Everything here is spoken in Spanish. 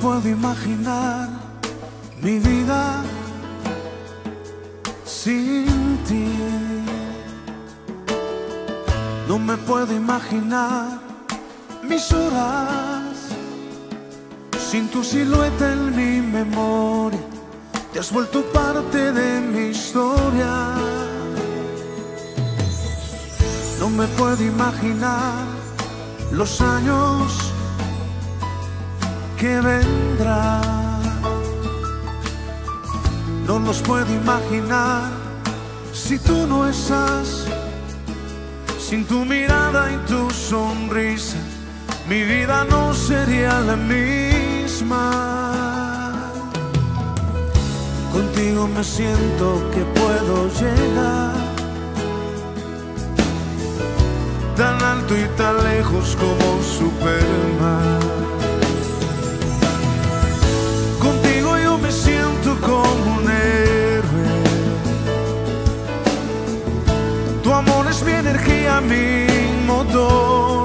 puedo imaginar mi vida sin ti. No me puedo imaginar mis horas sin tu silueta en mi memoria. Te has vuelto parte de mi historia. No me puedo imaginar los años que vendrán. No los puedo imaginar si tú no estás. Sin tu mirada y tu sonrisa, mi vida no sería la misma. Contigo me siento que puedo llegar tan alto y tan lejos como super nicht mehr der Chiamin Motor